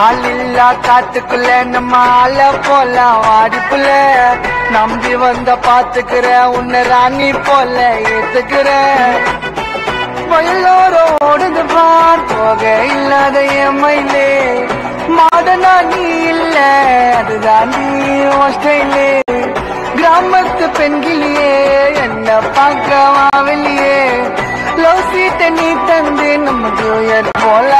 ஆள் இல்லா காத்துக்குள்ள நம்ம ஆள போல வாடிப்புல நம்பி வந்த பாத்துக்கிற உன்னை ராணி போல ஏத்துக்கிற. வயலோரம் ஓடுது பார் போக இல்லாத எம்மையிலே மாடனா நீ இல்ல அதுதான் நீ ஹோஸ்டைலே கிராமத்து பெண்கிளியே என்ன பார்க்க வெளியே. லவ் சீட்டை நீ தந்து நம்ம ஜூயர் போல